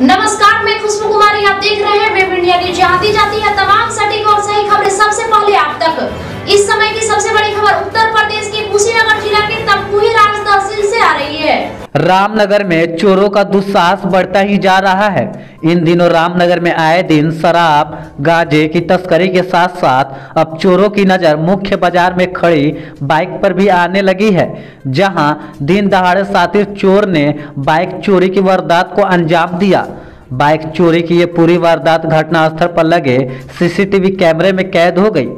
नमस्कार, मैं खुशबू कुमारी, आप देख रहे हैं वेब इंडिया न्यूज़। आती जाती है तमाम सटीक और सही खबरें सबसे पहले आप तक। इस समय की सबसे बड़ी खबर उत्तर प्रदेश के कुशीनगर जिला के तमकुही राज तहसील से आ रही है रामनगर में चोरों का दुस्साहस बढ़ता ही जा रहा है। इन दिनों रामनगर में आए दिन शराब, गांजे की तस्करी के साथ साथ अब चोरों की नज़र मुख्य बाज़ार में खड़ी बाइक पर भी आने लगी है, जहाँ दिन दहाड़े साथी चोर ने बाइक चोरी की वारदात को अंजाम दिया। बाइक चोरी की ये पूरी वारदात घटनास्थल पर लगे सीसीटीवी कैमरे में कैद हो गई।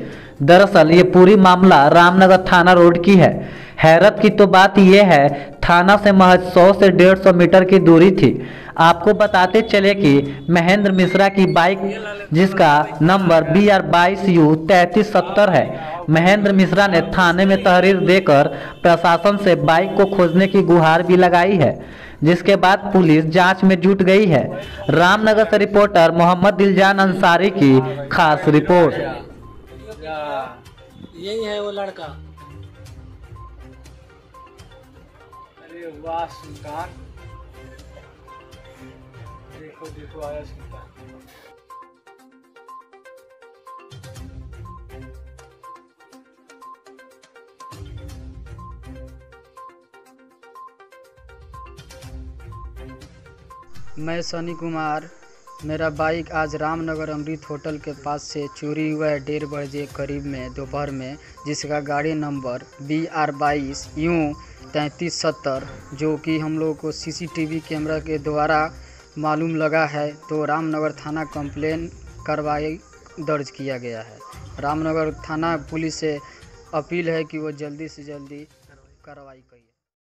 दरअसल ये पूरी मामला रामनगर थाना रोड की है। हैरत की तो बात यह है थाना से महज 100 से 150 मीटर की दूरी थी। आपको बताते चले कि महेंद्र मिश्रा की बाइक, जिसका नंबर बी आर बाईस यू तैतीस सत्तर है, महेंद्र मिश्रा ने थाने में तहरीर देकर प्रशासन से बाइक को खोजने की गुहार भी लगाई है, जिसके बाद पुलिस जाँच में जुट गई है। रामनगर से रिपोर्टर मोहम्मद दिलजान अंसारी की खास रिपोर्ट। यही है वो लड़का। अरे हुआ सुल्तान देखो देखो आया सुल्तान मैं सनी कुमार मेरा बाइक आज रामनगर अमृत होटल के पास से चोरी हुआ है। डेढ़ बजे करीब में, दोपहर में, जिसका गाड़ी नंबर बी आर बाईस यू तैंतीस सत्तर, जो कि हम लोग को सीसीटीवी कैमरा के द्वारा मालूम लगा है तो रामनगर थाना कंप्लेन कार्रवाई दर्ज किया गया है। रामनगर थाना पुलिस से अपील है कि वो जल्दी से जल्दी कार्रवाई करें